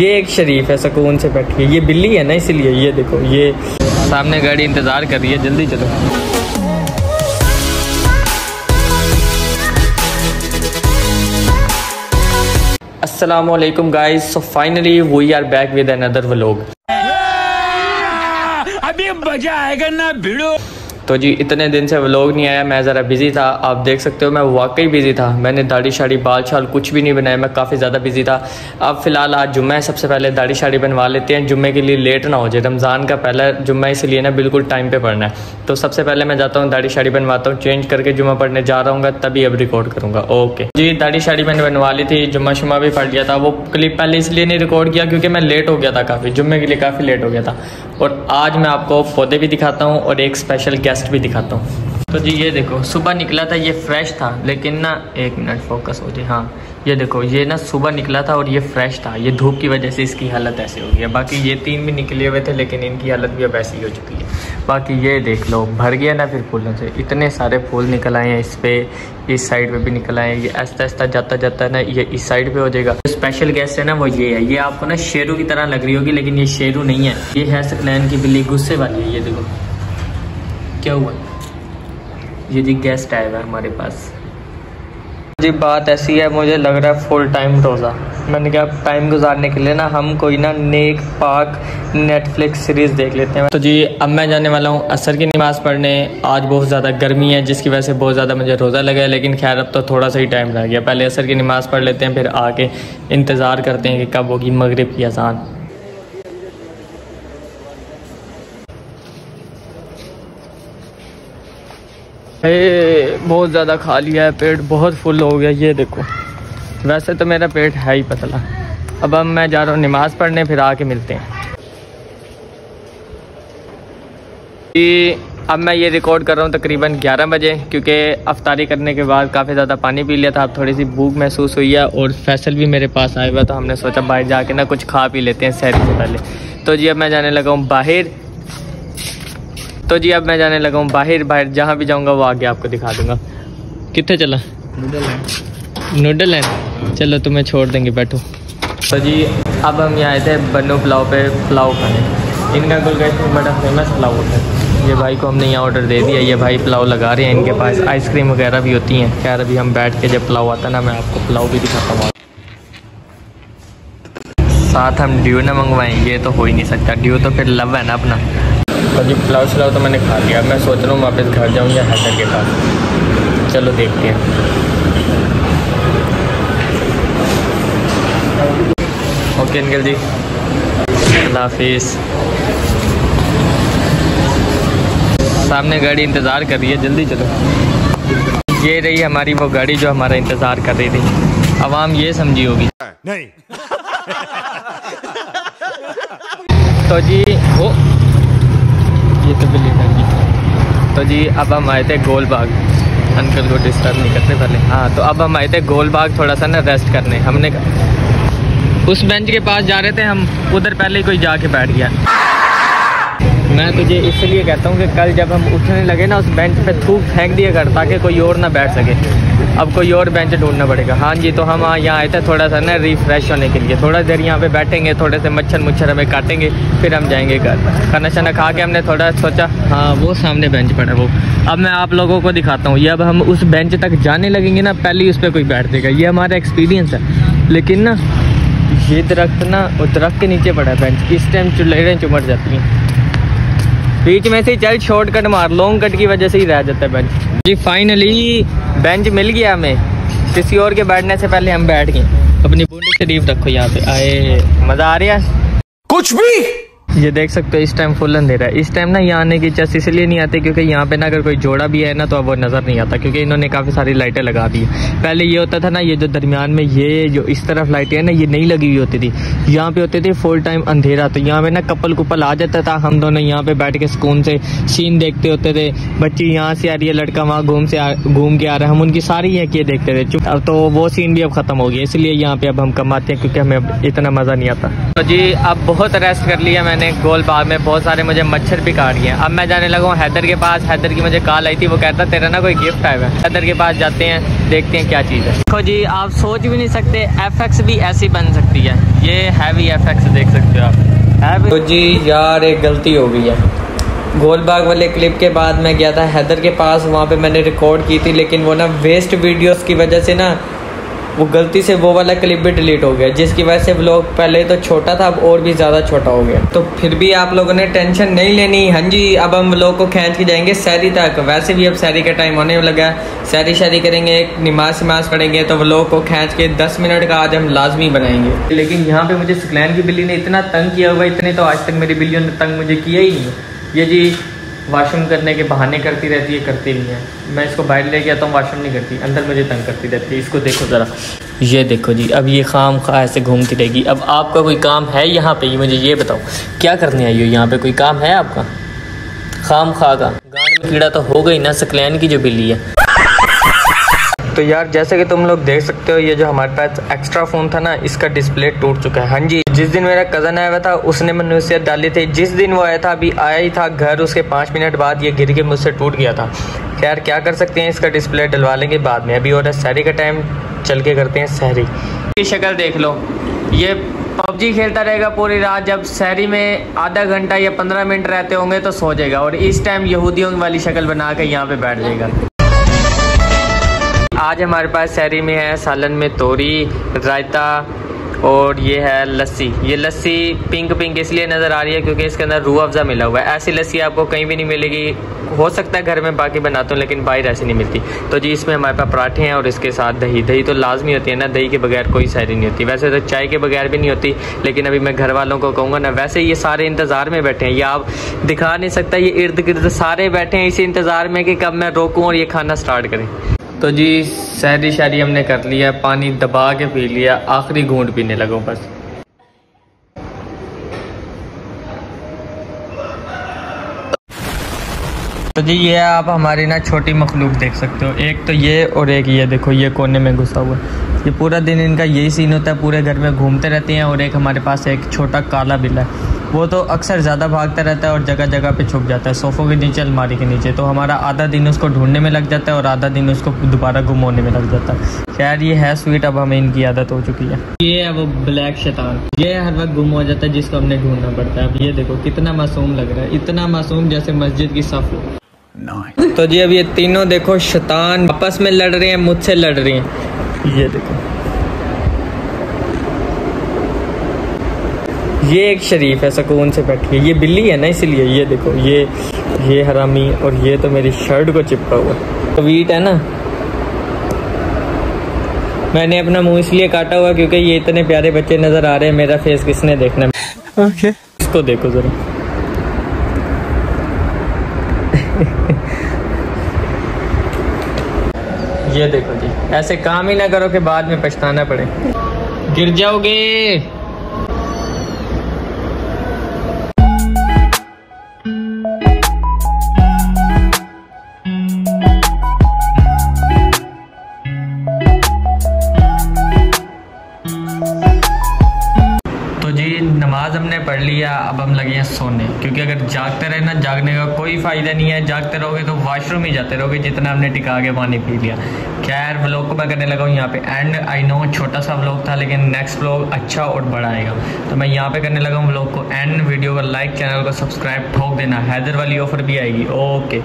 ये एक शरीफ है, सुकून से बैठी है ये बिल्ली है ना, इसीलिए ये देखो, ये सामने गाड़ी इंतज़ार कर रही है, जल्दी चलो। Aslam guys so finally we are back with another vlog अभी मज़ा आएगा ना, भिड़ो। तो जी, इतने दिन से व्लॉग नहीं आया, मैं ज़रा बिज़ी था। आप देख सकते हो, मैं वाकई बिज़ी था। मैंने दाढ़ी शाड़ी बाल शाल कुछ भी नहीं बनाया, मैं काफ़ी ज़्यादा बिज़ी था। अब फ़िलहाल आज जुम्मा है, सबसे पहले दाढ़ी शाड़ी बनवा लेते हैं। जुम्मे के लिए लेट ना हो जाए, रमज़ान का पहला जुम्मा इसलिए ना बिल्कुल टाइम पर पढ़ना है। तो सबसे पहले मैं जाता हूँ, दाढ़ी शाड़ी बनवाता हूँ। चेंज करके जुम्मा पढ़ने जा रहा हूँ, तभी अब रिकॉर्ड करूँगा। ओके जी, दाढ़ी शाड़ी मैंने बनवा ली थी, जुम्मा शुमा भी पढ़ लिया था। वो क्लिप पहले इसलिए नहीं रिकॉर्ड किया, क्योंकि मैं लेट हो गया था काफ़ी। जुम्मे के लिए काफ़ी लेट हो गया था। और आज मैं आपको पौधे भी दिखाता हूँ और एक स्पेशल गेस्ट भी दिखाता हूँ। तो जी, ये देखो, सुबह निकला था, ये फ्रेश था, लेकिन ना, एक मिनट फोकस हो जाए हाँ। ये देखो, ये ना सुबह निकला था और ये फ्रेश था। ये धूप की वजह से इसकी हालत ऐसी हो गई है। बाकी ये तीन भी निकले हुए थे, लेकिन इनकी हालत भी अब ऐसी ही हो चुकी है। बाकी ये देख लो, भर गया ना फिर फूलों से। इतने सारे फूल निकल आए हैं इस पर इस साइड पे भी निकल आए हैं। ये ऐसा ऐसा जाता जाता ना ये इस साइड पे हो जाएगा। जो स्पेशल गेस्ट है ना, वो ये है। ये आपको ना शेरू की तरह लग रही होगी, लेकिन ये शेरू नहीं है। ये है सकलैन की बिल्ली, गुस्से वाली है। ये देखो, क्या हुआ? ये जी गेस्ट आया हमारे पास। जी बात ऐसी है मुझे लग रहा है फुल टाइम रोज़ा। मैंने कहा टाइम गुजारने के लिए ना हम कोई ना नेक पाक नेटफ्लिक्स सीरीज़ देख लेते हैं। तो जी अब मैं जाने वाला हूँ असर की नमाज़ पढ़ने। आज बहुत ज़्यादा गर्मी है जिसकी वजह से बहुत ज़्यादा मुझे रोज़ा लगा है लेकिन खैर अब तो थोड़ा सा ही टाइम रह गया। पहले असर की नमाज़ पढ़ लेते हैं फिर आके इंतज़ार करते हैं कि कब होगी मगरब की अजान। बहुत ज़्यादा खा लिया है, पेट बहुत फुल हो गया, ये देखो। वैसे तो मेरा पेट है ही पतला। अब अब मैं जा रहा हूँ नमाज़ पढ़ने, फिर आके मिलते हैं। कि अब मैं ये रिकॉर्ड कर रहा हूँ तकरीबन 11 बजे, क्योंकि अफ्तारी करने के बाद काफ़ी ज़्यादा पानी पी लिया था। अब थोड़ी सी भूख महसूस हुई है और फैसल भी मेरे पास आया हुआ तो हमने सोचा बाहर जाके ना कुछ खा पी लेते हैं, शहर से पहले। तो जी, अब मैं जाने लगा हूँ बाहर। तो जी अब मैं जाने लगा हूँ बाहर बाहर जहाँ भी जाऊँगा वो आगे आपको दिखा दूँगा। कितने चला? नूडल है चलो तुम्हें छोड़ देंगे, बैठो। तो जी, अब हम यहाँ आए थे बन्नू पुलाव पे, पुलाव खाने। इनका गुलगश में बड़ा फ़ेमस पुलाव होता है। ये भाई को हमने यहाँ ऑर्डर दे दिया, ये भाई पुलाव लगा रहे हैं, इनके पास आइसक्रीम वगैरह भी होती हैं। खैर, अभी हम बैठ के जब पुलाव आता ना, मैं आपको पुलाव भी दिखाता हूँ। साथ हम ड्यू ना मंगवाएँ ये तो हो ही नहीं सकता। ड्यू तो फिर लव है ना अपना। और जी पुलाव शलाव तो मैंने खा लिया। मैं सोच रहा हूँ वापस घर जाऊँ या हैदर के पास। चलो देखते हैं। ओके अंकल जी। अल्लाह हाफिज़। सामने गाड़ी इंतज़ार कर रही है। जल्दी चलो। ये रही हमारी वो गाड़ी जो हमारा इंतज़ार कर रही थी। आवाम ये समझी होगी। नहीं। तो जी वो तो जी, अब हम आए थे गोल बाग अंकल को डिस्टर्ब नहीं करते पहले। हाँ तो अब हम आए थे गोल बाग थोड़ा सा ना रेस्ट करने। हमने उस बेंच के पास जा रहे थे, हम उधर पहले ही कोई जाके बैठ गया। मैं तुझे इसलिए कहता हूँ कि कल जब हम उठने लगे ना, उस बेंच पे थूक फेंक दिया कर ताकि कोई और ना बैठ सके। अब कोई और बेंच ढूंढना पड़ेगा। हाँ जी तो हम यहाँ आए थे थोड़ा सा ना रिफ्रेश होने के लिए। थोड़ा देर यहाँ पे बैठेंगे, थोड़े से मच्छर मुच्छर हमें काटेंगे, फिर हम जाएँगे घर। खाना शाना खा के हमने थोड़ा सोचा। हाँ वो सामने बेंच पड़ा वो। अब मैं आप लोगों को दिखाता हूँ। ये अब हम उस बेंच तक जाने लगेंगे ना, पहले ही उस पर कोई बैठ देगा ये हमारा एक्सपीरियंस है। लेकिन ना, ये दरख्त ना, वो दरख्त के नीचे पड़ा है बेंच इस टाइम चुलेरें चुमट जाती हैं। बीच में से चल शॉर्टकट मार लॉन्ग कट की वजह से ही रह जाता है बेंच जी फाइनली बेंच मिल गया हमें। किसी और के बैठने से पहले हम बैठ गए। अपनी बूंदी शरीफ रखो यहाँ पे। आए, मज़ा आ रहा है? कुछ भी ये देख सकते हो, इस टाइम फुल अंधेरा है। इस टाइम ना यहाँ आने की चस इसलिए नहीं आती क्योंकि यहाँ पे ना अगर कोई जोड़ा भी है ना तो अब वो नज़र नहीं आता क्योंकि इन्होंने काफ़ी सारी लाइटें लगा दी है। पहले ये होता था ना, ये जो दरमियान में ये जो इस तरफ़ लाइटें हैं ना, ये नहीं लगी हुई होती थी। यहाँ पे होती थी फुल टाइम अंधेरा तो यहाँ पे ना कपल कुपल आ जाता था। हम दोनों यहाँ पे बैठ के सुकून से सीन देखते होते थे। बच्ची यहाँ से आ रही है, लड़का वहाँ घूम से घूम के आ रहा है। हम उनकी सारी है ये देखते थे। चुप तो वो सीन भी अब ख़त्म हो गया, इसलिए यहाँ पे अब हम कमाते हैं क्योंकि हमें इतना मज़ा नहीं आता। तो जी, अब बहुत रेस्ट कर लिया मैंने। मैंने गोल बाग में बहुत सारे मुझे मच्छर भी काट गए अब मैं जाने लगा हूँ हैदर के पास। हैदर की मुझे कॉल आई थी, वो कहता, तेरा ना कोई गिफ्ट आया है हैदर के पास जाते हैं, देखते हैं क्या चीज़ है। देखो जी, आप सोच भी नहीं सकते एफएक्स भी ऐसी बन सकती है। ये हैवी एफएक्स देख सकते हो आप। तो जी, यार, एक गलती हो गई है। गोलबाग वाले क्लिप के बाद मैं गया था हैदर के पास। वहाँ पे मैंने रिकॉर्ड की थी, लेकिन वो ना वेस्ट वीडियोस की वजह से ना वो गलती से वो वाला क्लिप भी डिलीट हो गया। जिसकी वजह से ब्लॉग पहले तो छोटा था, अब और भी ज़्यादा छोटा हो गया। तो फिर भी आप लोगों ने टेंशन नहीं लेनी। हाँ जी, अब हम ब्लॉग को खींच के जाएँगे सैरी तक। वैसे भी अब सैरी का टाइम होने लगा सैरी शारी करेंगे, एक नमाज़ नमाज़ पढ़ेंगे तो ब्लॉग को खींच के दस मिनट का आज हम लाजमी बनाएँगे। लेकिन यहाँ पे मुझे सुकलैन की बिल्ली ने इतना तंग किया हुआ इतने तो आज तक मेरी बिल्लियों ने तंग मुझे किया ही नहीं। ये जी वाशरूम करने के बहाने करती रहती है, करती नहीं है। मैं इसको बाहर ले गया तो वाशरूम नहीं करती, अंदर मुझे तंग करती रहती है। इसको देखो ज़रा। ये देखो जी, अब ये खाम खा ऐसे घूमती रहेगी। अब आपका कोई काम है यहाँ पे? ये मुझे ये बताओ, क्या करने आई हो यहाँ पे? कोई काम है आपका? खाम खा का। गांड में कीड़ा तो हो गई ना, सकलैन की जो बिल्ली है। तो यार, जैसे कि तुम लोग देख सकते हो, ये जो हमारे पास एक्स्ट्रा फ़ोन था ना, इसका डिस्प्ले टूट चुका है। हाँ जी। जिस दिन मेरा कज़न आया हुआ था, उसने मनुष्यत डाली थी। जिस दिन वो आया था, अभी आया ही था घर, उसके पाँच मिनट बाद ये गिर के मुझसे टूट गया था। खैर, क्या कर सकते हैं? इसका डिस्प्ले डलवा लेंगे बाद में। अभी और शहरी का टाइम चल के करते हैं शहरी। की शक्ल देख लो। ये पबजी खेलता रहेगा पूरी रात। जब शहरी में आधा घंटा या पंद्रह मिनट रहते होंगे तो सो जाएगा और इस टाइम यहूदियों वाली शक्ल बना के यहाँ पे बैठ जाएगा। आज हमारे पास शहरी में है, सालन में तोरी, रायता और ये है लस्सी। ये लस्सी पिंक पिंक इसलिए नज़र आ रही है क्योंकि इसके अंदर रूह अफ़ज़ा मिला हुआ है। ऐसी लस्सी आपको कहीं भी नहीं मिलेगी। हो सकता है घर में बाकी बनाता हूँ, लेकिन बाहर ऐसी नहीं मिलती। तो जी, इसमें हमारे पास पराठे हैं और इसके साथ दही। दही तो लाजमी होती है ना, दही के बगैर कोई सैरी नहीं होती। वैसे तो चाय के बगैर भी नहीं होती, लेकिन अभी मैं घर वालों को कहूँगा ना, वैसे ये सारे इंतज़ार में बैठे हैं। ये आप दिखा नहीं सकता, ये इर्द गिर्द सारे बैठे हैं इसी इंतज़ार में कि कब मैं रोकूँ और ये खाना स्टार्ट करें। तो जी शहरी शहरी हमने कर लिया, पानी दबा के पी लिया, आखिरी घूंट पीने लगो बस। तो जी, ये आप हमारी ना छोटी मखलूक देख सकते हो। एक तो ये और एक ये देखो, ये कोने में घुसा हुआ ये पूरा दिन इनका यही सीन होता है, पूरे घर में घूमते रहते हैं और एक हमारे पास एक छोटा काला बिल्ला है। वो तो अक्सर ज़्यादा भागता रहता है और जगह जगह पे छुप जाता है। सोफ़ों के नीचे अलमारी के नीचे। तो हमारा आधा दिन उसको ढूँढने में लग जाता है और आधा दिन उसको दोबारा गुम होने में लग जाता है। खैर ये है स्वीट अब हमें इनकी आदत हो चुकी है। ये है वो ब्लैक शैतान। ये हर वक्त गुम हो जाता है जिसको हमने ढूंढना पड़ता है। अब ये देखो कितना मासूम लग रहा है। इतना मासूम जैसे मस्जिद की सफ हो तो जी अब ये तीनों देखो शैतान आपस में लड़ रहे हैं मुझसे लड़ रहे हैं। ये देखो। ये एक शरीफ है सुकून से बैठी है ये बिल्ली है ना इसीलिए ये देखो ये ये हरामी और ये तो मेरी शर्ट को चिपका हुआ तो वीट है ना? मैंने अपना मुँह इसलिए काटा हुआ क्योंकि ये इतने प्यारे बच्चे नज़र आ रहे हैं मेरा फेस किसने देखना? Okay okay. इसको देखो ज़रा। ये देखो जी ऐसे काम ही ना करो कि बाद में पछताना पड़े। गिर जाओगे। हमने पढ़ लिया, अब हम लगे हैं सोने। क्योंकि अगर जागते रहे ना, जागने का कोई फ़ायदा नहीं है। जागते रहोगे तो वॉशरूम ही जाते रहोगे, जितना हमने टिका के पानी पी लिया। खैर ब्लॉग को मैं करने लगा हूँ यहाँ पे। एंड आई नो छोटा सा ब्लॉग था, लेकिन नेक्स्ट ब्लॉग अच्छा और बड़ा आएगा। तो मैं यहाँ पे करने लगा हूँ ब्लॉग को एंड वीडियो को लाइक चैनल को सब्सक्राइब ठोक देना। हैदर वाली ऑफ़र भी आएगी। ओके